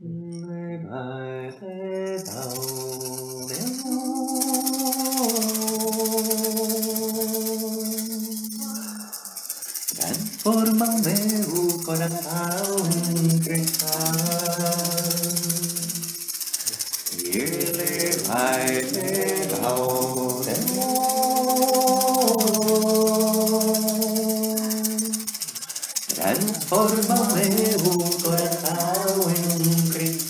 bài thế tàu đéo dan forma meu coração gritar e ele vai me laurear transforma meu coração em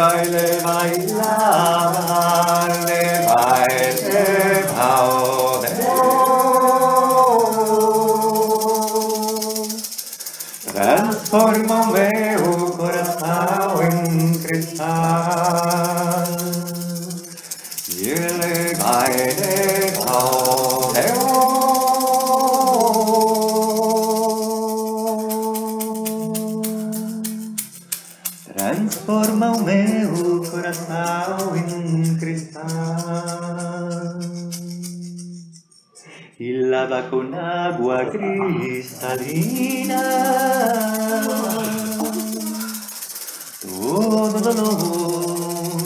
vai levai la é levai te pao Transforma meu coração em cristal. O meu coração em cristal. Y lava con agua cristalina. Todo dolor,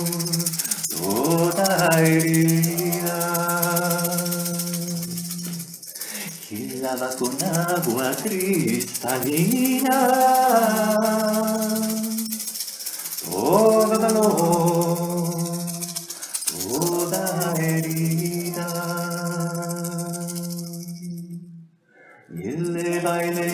toda herida. Y lava con agua cristalina le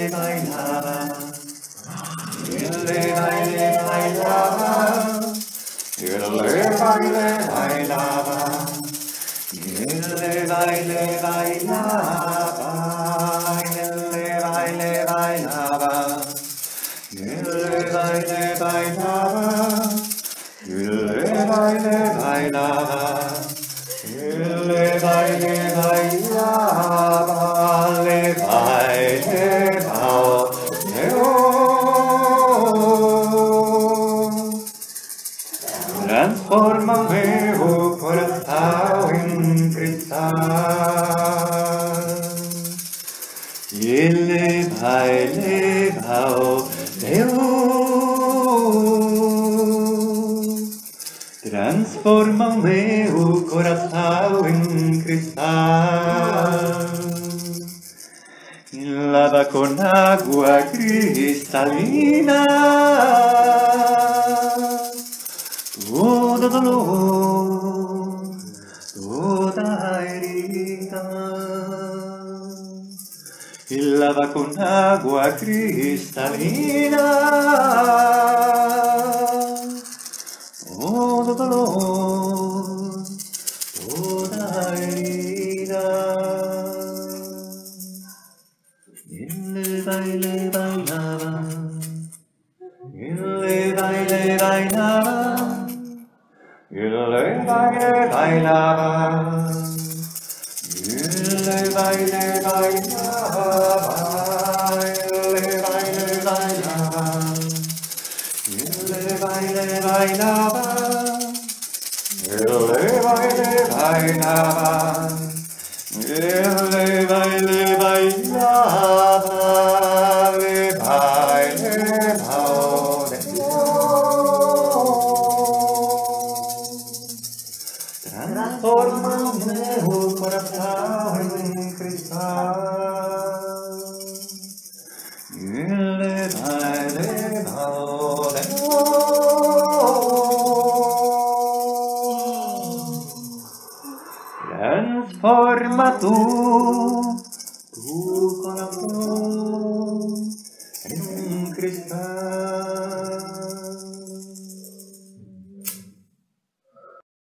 Transforma o meu coração em cristal. Lava com água cristalina. Todo dolor, toda herida. Lava con agua cristalina bailaba, y el baile bailaba, y el Transforma tu, tu corazón.